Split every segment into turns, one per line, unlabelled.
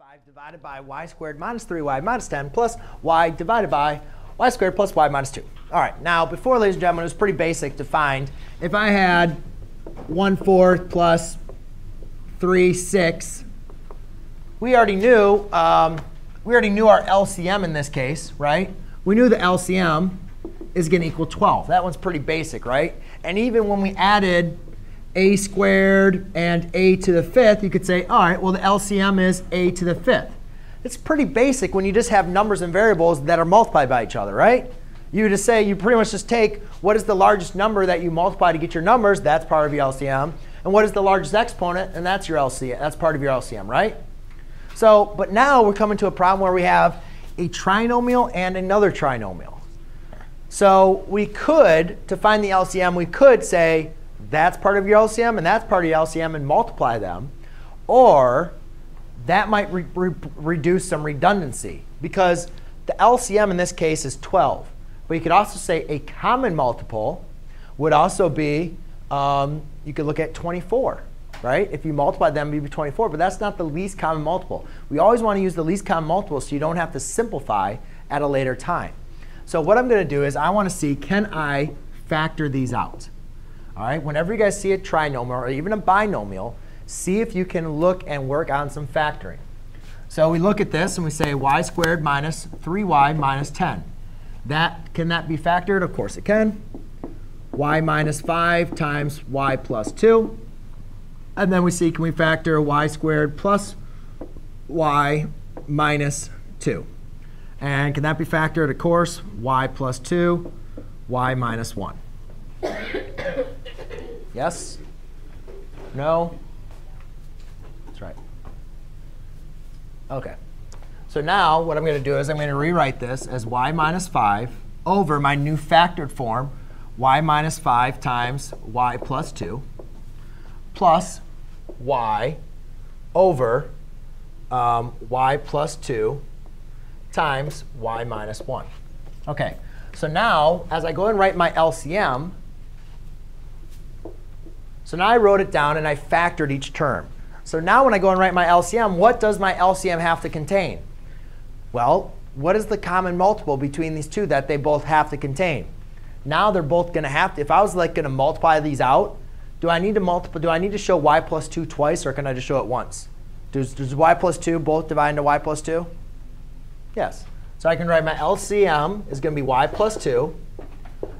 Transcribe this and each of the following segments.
5 divided by y squared minus 3y minus 10 plus y divided by y squared plus y minus 2. All right, now before, ladies and gentlemen, it was pretty basic to find if I had 1 fourth plus 3 6, we already knew um, we already knew our LCM in this case, right? We knew the LCM is going to equal 12. That one's pretty basic, right? And even when we added a squared and a to the fifth, you could say, all right, well, the LCM is a to the fifth. It's pretty basic when you just have numbers and variables that are multiplied by each other, right? You just say, you pretty much just take what is the largest number that you multiply to get your numbers, that's part of your LCM. And what is the largest exponent, and that's your LCM, that's part of your LCM, right? So, but now we're coming to a problem where we have a trinomial and another trinomial. So we could, to find the LCM, we could say, that's part of your LCM and that's part of your LCM and multiply them. Or that might re re reduce some redundancy because the LCM in this case is 12. But you could also say a common multiple would also be, um, you could look at 24, right? If you multiply them, it would be 24. But that's not the least common multiple. We always want to use the least common multiple so you don't have to simplify at a later time. So what I'm going to do is I want to see, can I factor these out? All right, whenever you guys see a trinomial or even a binomial, see if you can look and work on some factoring. So we look at this and we say y squared minus 3y minus 10. That Can that be factored? Of course it can. y minus 5 times y plus 2. And then we see, can we factor y squared plus y minus 2? And can that be factored? Of course, y plus 2, y minus 1. Yes? No? That's right. OK. So now what I'm going to do is I'm going to rewrite this as y minus 5 over my new factored form, y minus 5 times y plus 2 plus y over um, y plus 2 times y minus 1. OK. So now, as I go and write my LCM, so now I wrote it down and I factored each term. So now when I go and write my LCM, what does my LCM have to contain? Well, what is the common multiple between these two that they both have to contain? Now they're both going to have to, if I was like going to multiply these out, do I need to multiply, do I need to show y plus 2 twice or can I just show it once? Does, does y plus 2 both divide into y plus 2? Yes. So I can write my LCM is going to be y plus 2.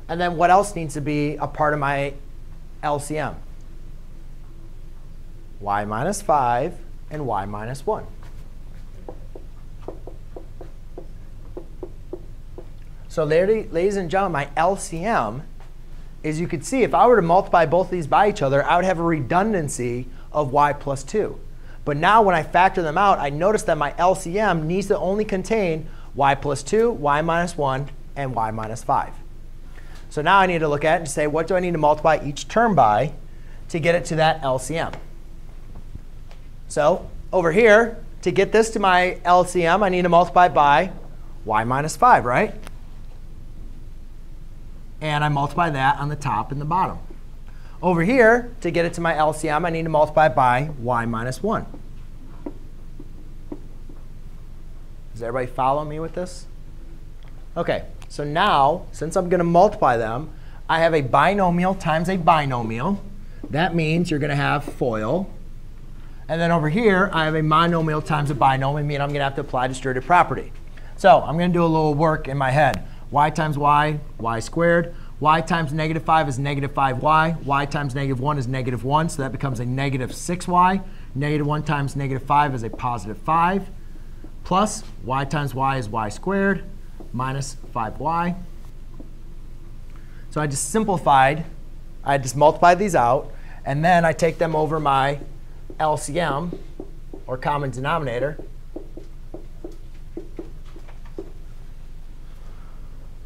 And then what else needs to be a part of my LCM? Y minus 5, and y minus 1. So ladies and gentlemen, my LCM is you could see if I were to multiply both of these by each other, I would have a redundancy of y plus 2. But now when I factor them out, I notice that my LCM needs to only contain y plus 2, y minus 1, and y minus 5. So now I need to look at it and say, what do I need to multiply each term by to get it to that LCM? So over here, to get this to my LCM, I need to multiply by y minus 5, right? And I multiply that on the top and the bottom. Over here, to get it to my LCM, I need to multiply by y minus 1. Does everybody follow me with this? OK, so now, since I'm going to multiply them, I have a binomial times a binomial. That means you're going to have FOIL and then over here, I have a monomial times a binomial, meaning I'm going to have to apply distributive property. So I'm going to do a little work in my head. y times y, y squared. y times negative 5 is negative 5y. y times negative 1 is negative 1, so that becomes a negative 6y. Negative 1 times negative 5 is a positive 5. Plus y times y is y squared minus 5y. So I just simplified. I just multiplied these out. And then I take them over my LCM, or common denominator,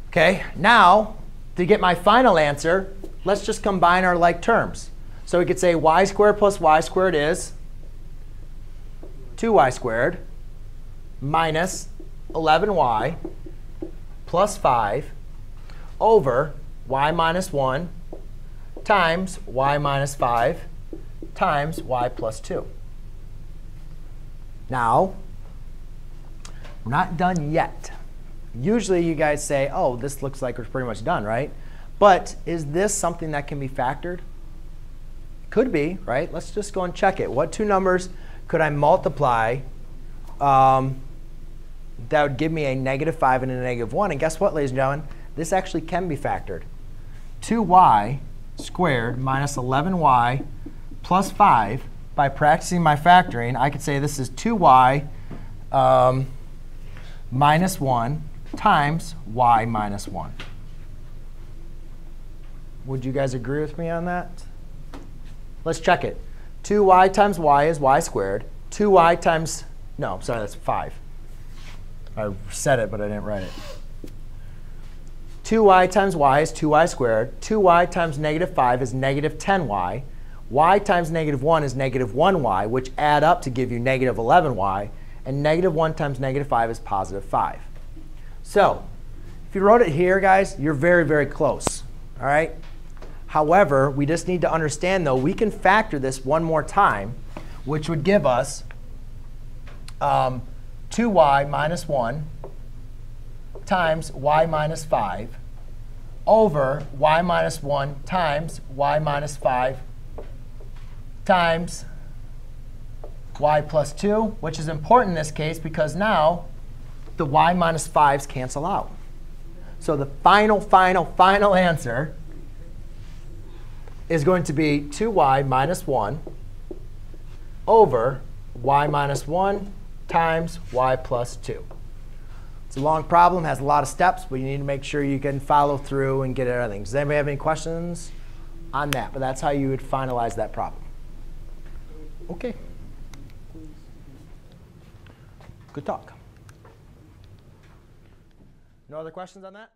OK, now to get my final answer, let's just combine our like terms. So we could say y squared plus y squared is 2y squared minus 11y plus 5 over y minus 1 times y minus 5 times y plus 2. Now, We're not done yet. Usually you guys say, oh, this looks like we're pretty much done, right? But is this something that can be factored? Could be, right? Let's just go and check it. What two numbers could I multiply um, that would give me a negative 5 and a negative 1? And guess what, ladies and gentlemen? This actually can be factored. 2y squared minus 11y plus 5, by practicing my factoring, I could say this is 2y um, minus 1 times y minus 1. Would you guys agree with me on that? Let's check it. 2y times y is y squared. 2y times, no, sorry, that's 5. I said it, but I didn't write it. 2y times y is 2y squared. 2y times negative 5 is negative 10y. Y times negative 1 is negative 1y, which add up to give you negative 11y. And negative 1 times negative 5 is positive 5. So if you wrote it here, guys, you're very, very close. All right? However, we just need to understand, though, we can factor this one more time, which would give us um, 2y minus 1 times y minus 5 over y minus 1 times y minus 5 times y plus 2, which is important in this case because now the y minus 5s cancel out. So the final, final, final answer is going to be 2y minus 1 over y minus 1 times y plus 2. It's a long problem, has a lot of steps, but you need to make sure you can follow through and get everything. Does anybody have any questions on that? But that's how you would finalize that problem. OK. Good talk. No other questions on that?